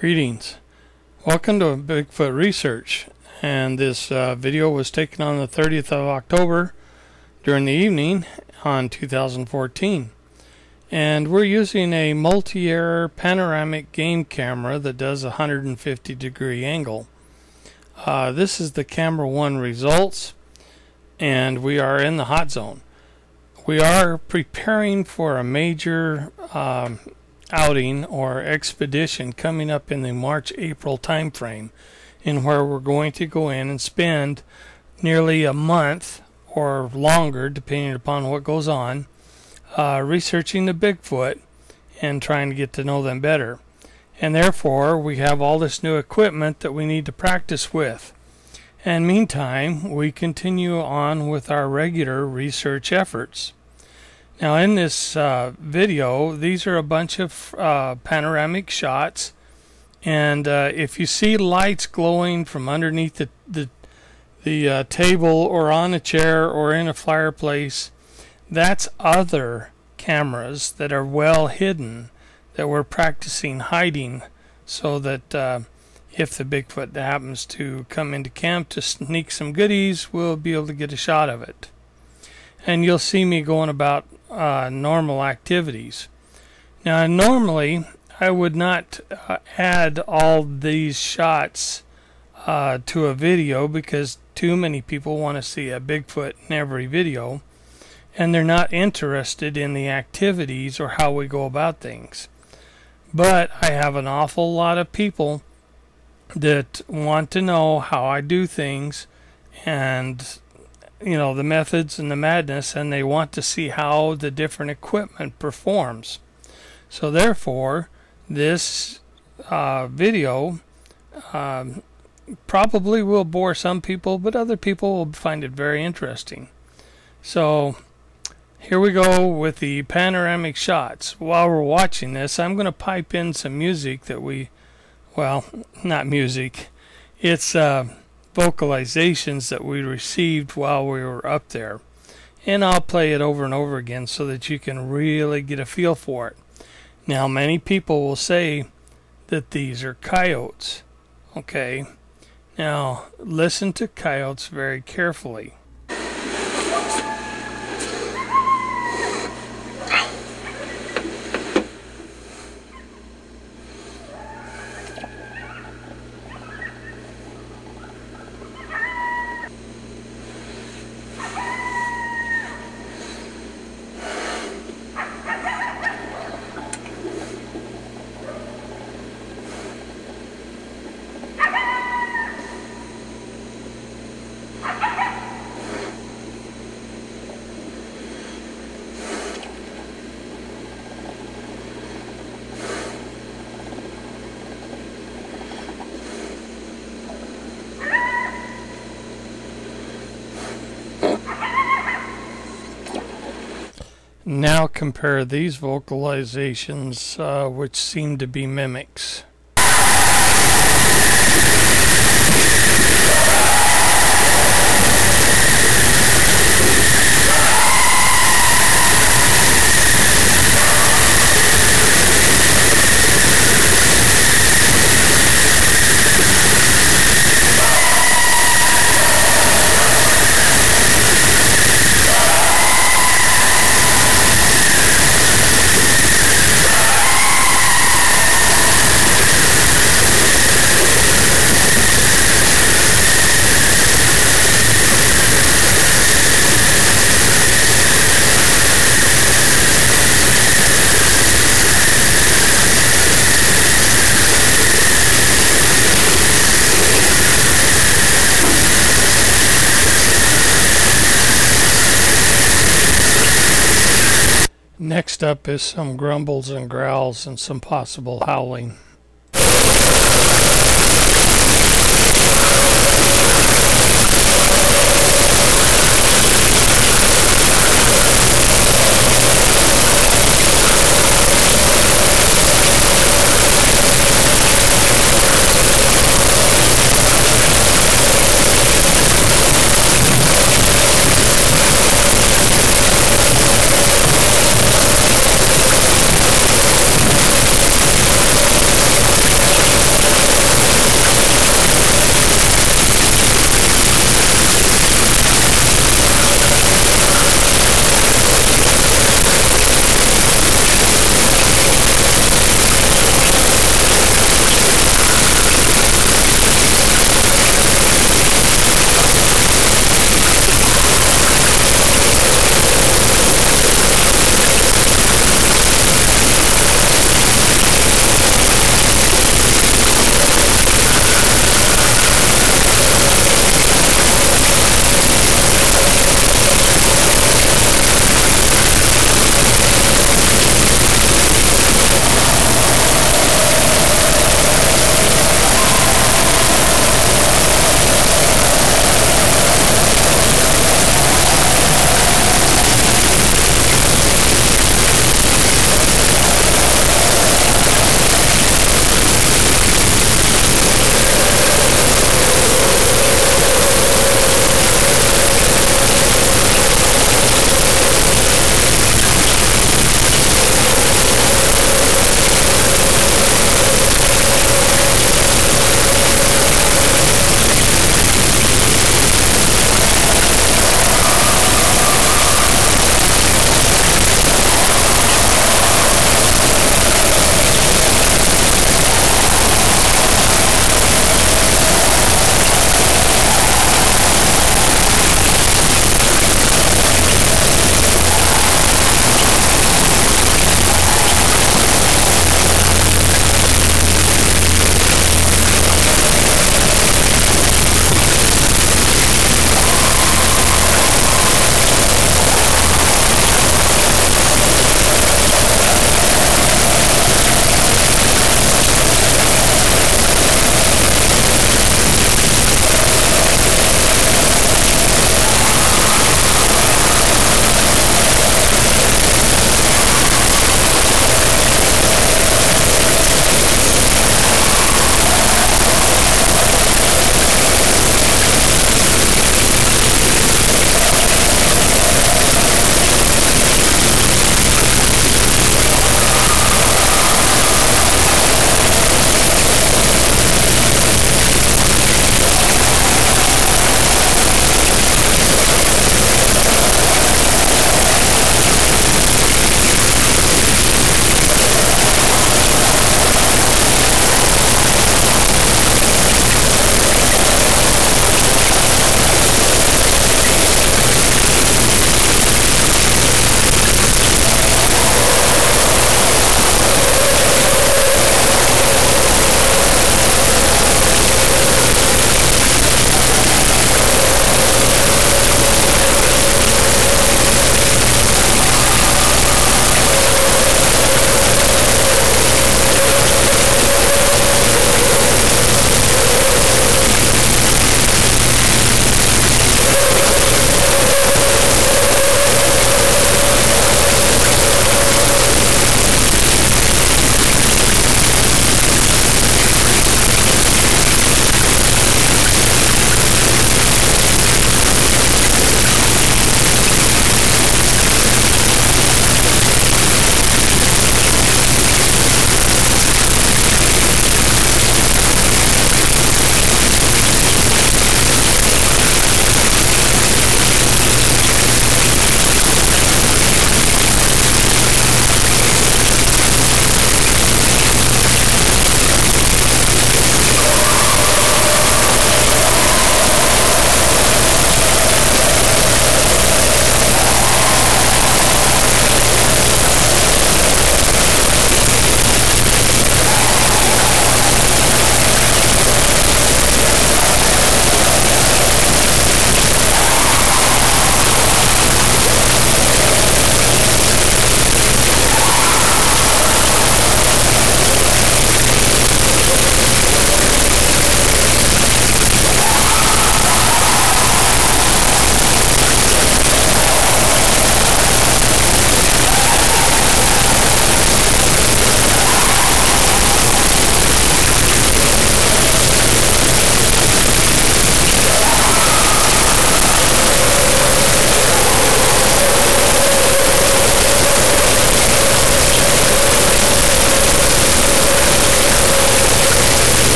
Greetings. Welcome to Bigfoot Research. And this uh, video was taken on the 30th of October during the evening on 2014. And we're using a Moultrie panoramic game camera that does a 150 degree angle. Uh, this is the camera 1 results and we are in the hot zone. We are preparing for a major um, outing or expedition coming up in the March April timeframe, in where we're going to go in and spend nearly a month or longer, depending upon what goes on, uh, researching the Bigfoot and trying to get to know them better. And therefore, we have all this new equipment that we need to practice with. And meantime, we continue on with our regular research efforts. Now in this uh, video, these are a bunch of uh, panoramic shots. And uh, if you see lights glowing from underneath the, the, the uh, table or on a chair or in a fireplace, that's other cameras that are well hidden that we're practicing hiding so that uh, if the Bigfoot happens to come into camp to sneak some goodies, we'll be able to get a shot of it. And you'll see me going about uh, normal activities. Now, normally I would not uh, add all these shots uh, to a video because too many people want to see a Bigfoot in every video and they're not interested in the activities or how we go about things. But I have an awful lot of people that want to know how I do things and you know the methods and the madness and they want to see how the different equipment performs. So therefore this uh, video um, probably will bore some people but other people will find it very interesting. So here we go with the panoramic shots. While we're watching this I'm going to pipe in some music that we well not music. It's uh, vocalizations that we received while we were up there. And I'll play it over and over again so that you can really get a feel for it. Now, many people will say that these are coyotes. Okay. Now, listen to coyotes very carefully. Now compare these vocalizations, uh, which seem to be mimics. Next up is some grumbles and growls and some possible howling.